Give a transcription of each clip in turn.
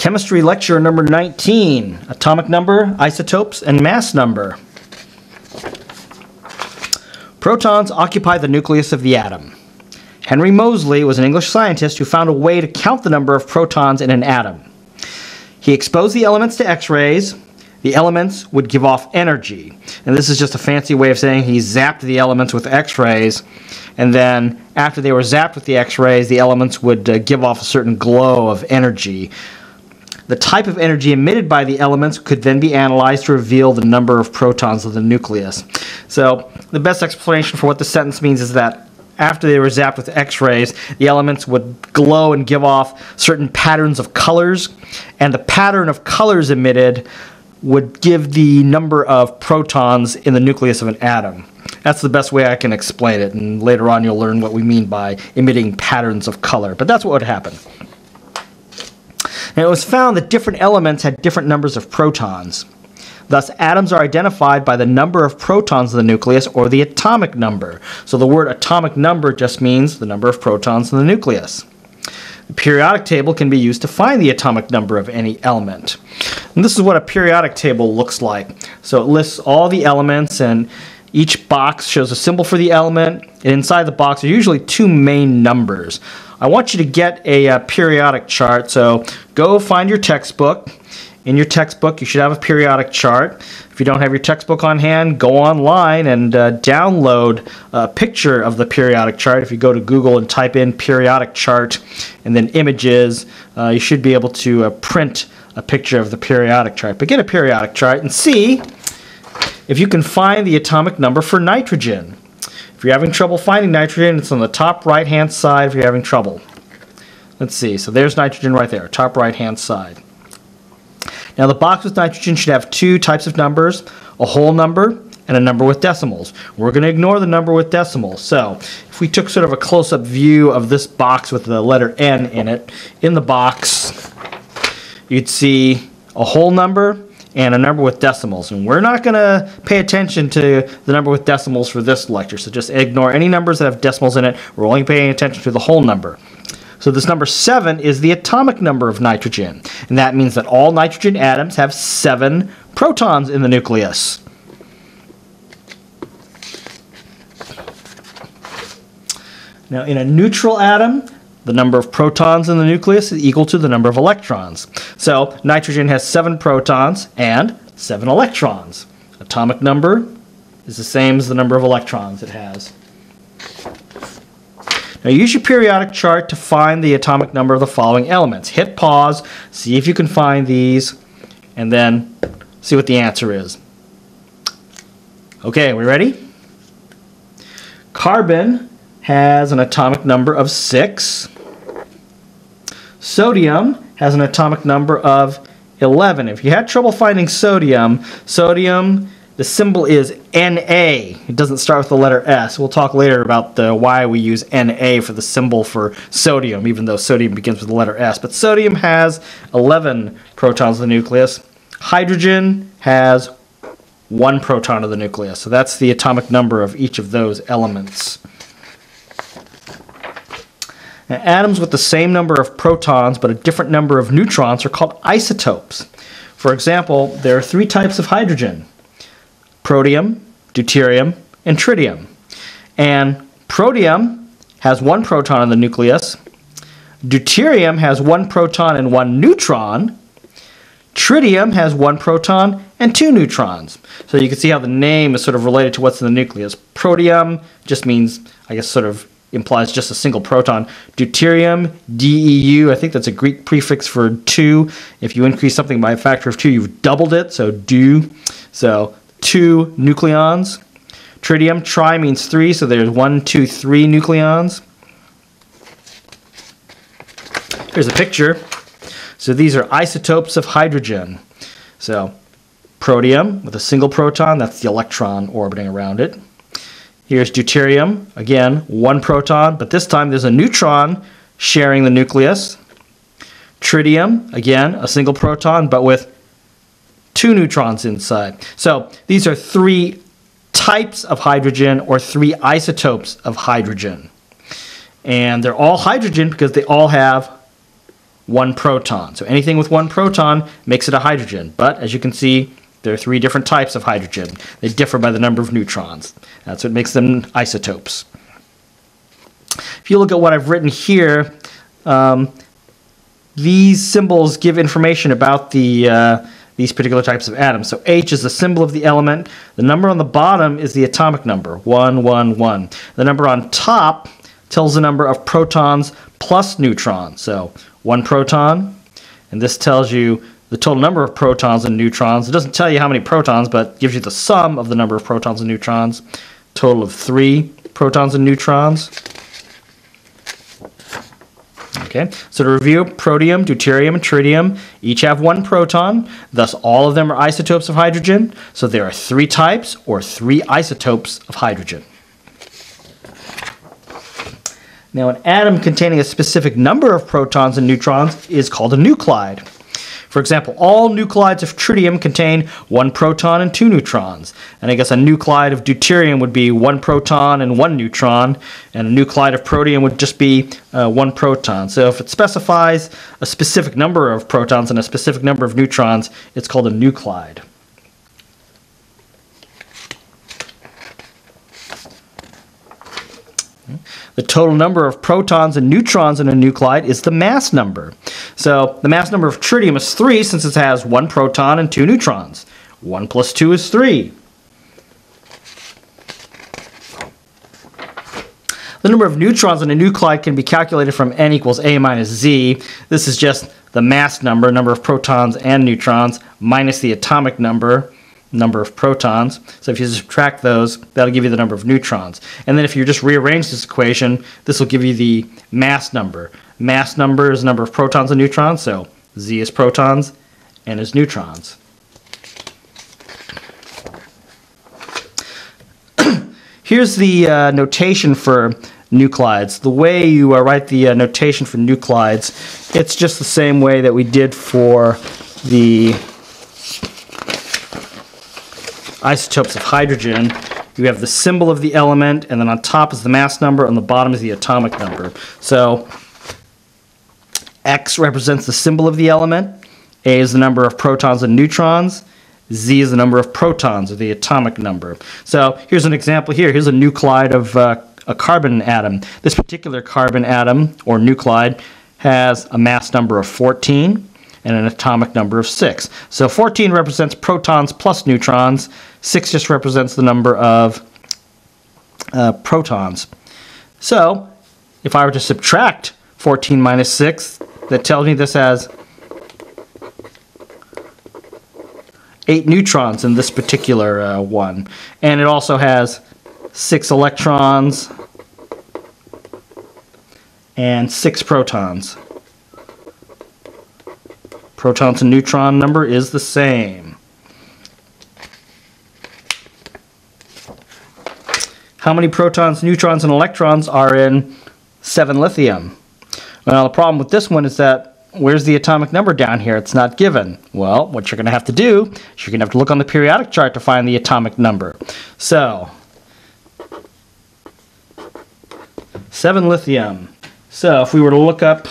Chemistry lecture number 19 Atomic number, isotopes, and mass number. Protons occupy the nucleus of the atom. Henry Moseley was an English scientist who found a way to count the number of protons in an atom. He exposed the elements to X rays. The elements would give off energy. And this is just a fancy way of saying he zapped the elements with X rays. And then, after they were zapped with the X rays, the elements would uh, give off a certain glow of energy. The type of energy emitted by the elements could then be analyzed to reveal the number of protons of the nucleus. So, the best explanation for what the sentence means is that after they were zapped with X-rays, the elements would glow and give off certain patterns of colors, and the pattern of colors emitted would give the number of protons in the nucleus of an atom. That's the best way I can explain it, and later on you'll learn what we mean by emitting patterns of color. But that's what would happen. And it was found that different elements had different numbers of protons. Thus, atoms are identified by the number of protons in the nucleus or the atomic number. So the word atomic number just means the number of protons in the nucleus. The periodic table can be used to find the atomic number of any element. And this is what a periodic table looks like. So it lists all the elements and each box shows a symbol for the element. And inside the box are usually two main numbers. I want you to get a, a uh, periodic chart. So go find your textbook in your textbook, you should have a periodic chart. If you don't have your textbook on hand, go online and uh, download a picture of the periodic chart. If you go to Google and type in periodic chart and then images, uh, you should be able to uh, print a picture of the periodic chart. But get a periodic chart and see if you can find the atomic number for nitrogen. If you're having trouble finding nitrogen, it's on the top right hand side if you're having trouble. Let's see, so there's nitrogen right there, top right hand side. Now the box with nitrogen should have two types of numbers, a whole number and a number with decimals. We're going to ignore the number with decimals. So if we took sort of a close-up view of this box with the letter N in it, in the box you'd see a whole number and a number with decimals. And we're not going to pay attention to the number with decimals for this lecture. So just ignore any numbers that have decimals in it. We're only paying attention to the whole number. So this number 7 is the atomic number of nitrogen. And that means that all nitrogen atoms have 7 protons in the nucleus. Now in a neutral atom, the number of protons in the nucleus is equal to the number of electrons. So nitrogen has 7 protons and 7 electrons. Atomic number is the same as the number of electrons it has. Now use your periodic chart to find the atomic number of the following elements. Hit pause, see if you can find these, and then see what the answer is. Okay, we ready? Carbon has an atomic number of 6. Sodium has an atomic number of 11. If you had trouble finding sodium, sodium the symbol is Na. It doesn't start with the letter S. We'll talk later about the why we use Na for the symbol for sodium, even though sodium begins with the letter S. But sodium has 11 protons in the nucleus. Hydrogen has one proton of the nucleus. So that's the atomic number of each of those elements. Now, atoms with the same number of protons but a different number of neutrons are called isotopes. For example, there are three types of hydrogen protium, deuterium, and tritium. And protium has one proton in the nucleus. Deuterium has one proton and one neutron. Tritium has one proton and two neutrons. So you can see how the name is sort of related to what's in the nucleus. Protium just means, I guess, sort of implies just a single proton. Deuterium, DEU, I think that's a Greek prefix for two. If you increase something by a factor of two, you've doubled it, so do. So two nucleons. Tritium, tri means three, so there's one, two, three nucleons. Here's a picture. So these are isotopes of hydrogen. So protium with a single proton, that's the electron orbiting around it. Here's deuterium, again, one proton, but this time there's a neutron sharing the nucleus. Tritium, again, a single proton, but with two neutrons inside. So these are three types of hydrogen or three isotopes of hydrogen. And they're all hydrogen because they all have one proton. So anything with one proton makes it a hydrogen. But as you can see, there are three different types of hydrogen. They differ by the number of neutrons. That's what makes them isotopes. If you look at what I've written here, um, these symbols give information about the uh, these particular types of atoms. So H is the symbol of the element. The number on the bottom is the atomic number, 1, 1, 1. The number on top tells the number of protons plus neutrons. So one proton, and this tells you the total number of protons and neutrons. It doesn't tell you how many protons, but gives you the sum of the number of protons and neutrons. Total of three protons and neutrons. Okay, so to review, protium, deuterium, and tritium each have one proton, thus all of them are isotopes of hydrogen. So there are three types or three isotopes of hydrogen. Now, an atom containing a specific number of protons and neutrons is called a nuclide. For example, all nuclides of tritium contain one proton and two neutrons. And I guess a nuclide of deuterium would be one proton and one neutron, and a nuclide of protium would just be uh, one proton. So if it specifies a specific number of protons and a specific number of neutrons, it's called a nuclide. The total number of protons and neutrons in a nuclide is the mass number. So the mass number of tritium is 3 since it has one proton and two neutrons. 1 plus 2 is 3. The number of neutrons in a nuclide can be calculated from n equals a minus z. This is just the mass number, number of protons and neutrons, minus the atomic number, number of protons. So if you subtract those, that'll give you the number of neutrons. And then if you just rearrange this equation, this will give you the mass number. Mass number is number of protons and neutrons, so Z is protons, N is neutrons. Here's the uh, notation for nuclides. The way you uh, write the uh, notation for nuclides, it's just the same way that we did for the isotopes of hydrogen, you have the symbol of the element, and then on top is the mass number, on the bottom is the atomic number. So X represents the symbol of the element, A is the number of protons and neutrons, Z is the number of protons, or the atomic number. So here's an example here. Here's a nuclide of uh, a carbon atom. This particular carbon atom, or nuclide, has a mass number of 14 and an atomic number of 6. So 14 represents protons plus neutrons. 6 just represents the number of uh, protons. So if I were to subtract 14 minus 6, that tells me this has 8 neutrons in this particular uh, one. And it also has 6 electrons and 6 protons proton to neutron number is the same. How many protons, neutrons, and electrons are in 7 lithium? Well, the problem with this one is that where's the atomic number down here? It's not given. Well, what you're going to have to do is you're going to have to look on the periodic chart to find the atomic number. So, 7 lithium. So, if we were to look up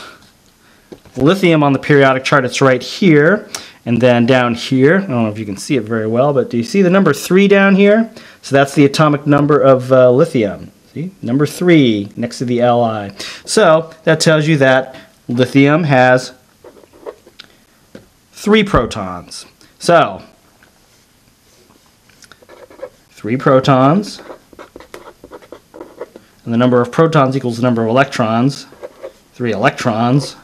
lithium on the periodic chart, it's right here. And then down here, I don't know if you can see it very well, but do you see the number 3 down here? So that's the atomic number of uh, lithium. See, number 3 next to the Li. So that tells you that lithium has 3 protons. So, 3 protons, and the number of protons equals the number of electrons. 3 electrons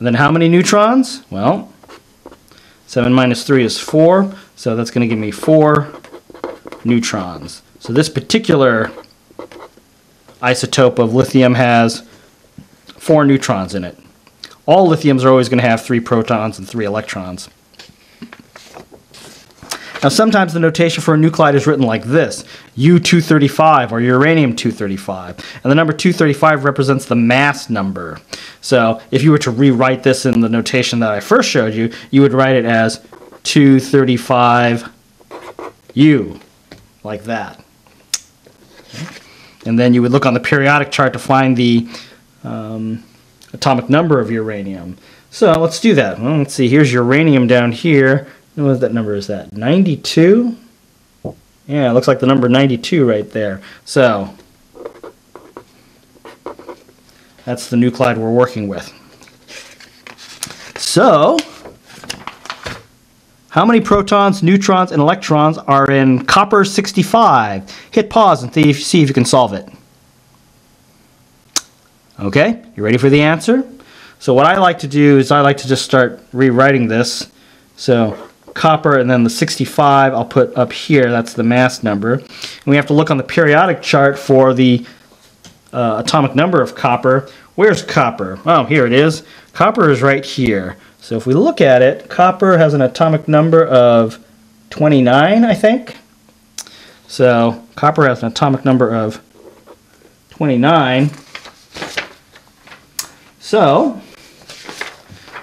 And then how many neutrons? Well, 7 minus 3 is 4, so that's going to give me 4 neutrons. So this particular isotope of lithium has 4 neutrons in it. All lithiums are always going to have 3 protons and 3 electrons. Now, sometimes the notation for a nuclide is written like this U-235 or uranium-235. And the number 235 represents the mass number. So if you were to rewrite this in the notation that I first showed you, you would write it as 235U, like that. And then you would look on the periodic chart to find the um, atomic number of uranium. So let's do that. Well, let's see. Here's uranium down here. What that number is that? 92? Yeah, it looks like the number 92 right there. So that's the nuclide we're working with. So, how many protons, neutrons, and electrons are in copper 65? Hit pause and see if, you can solve it. Okay, you ready for the answer? So what I like to do is I like to just start rewriting this. So copper and then the 65 I'll put up here, that's the mass number. And we have to look on the periodic chart for the uh, atomic number of copper. Where's copper? Oh, here it is. Copper is right here. So if we look at it, copper has an atomic number of 29, I think. So copper has an atomic number of 29. So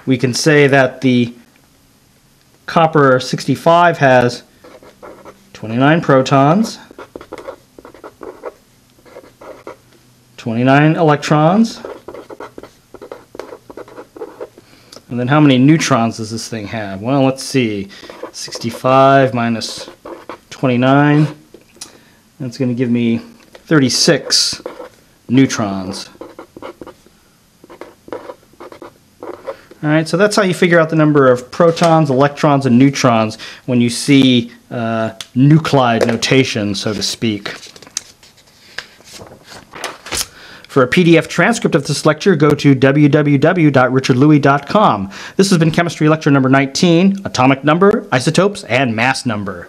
we can say that the copper 65 has 29 protons, 29 electrons, and then how many neutrons does this thing have? Well, let's see. 65 minus 29, that's going to give me 36 neutrons. All right, so that's how you figure out the number of protons, electrons, and neutrons when you see uh, nuclide notation, so to speak. For a PDF transcript of this lecture, go to www.richardlouie.com. This has been chemistry lecture number 19, atomic number, isotopes, and mass number.